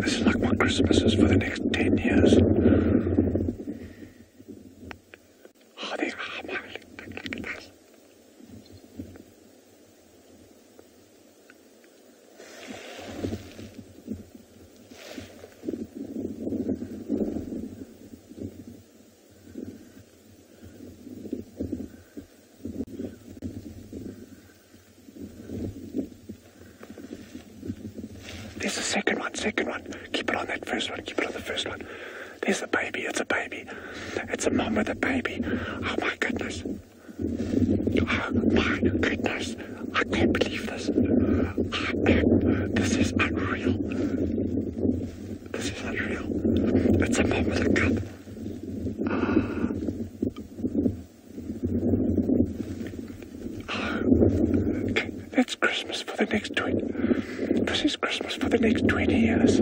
This is like my Christmases for the next 10 years. There's a second one, second one. Keep it on that first one, keep it on the first one. There's a baby, it's a baby. It's a mom with a baby. Oh my goodness. Oh my goodness. I can't believe this. This is unreal. This is unreal. It's a mom with a cub. Oh. Okay, that's Christmas for the next 20. This is Christmas for the next 20 years.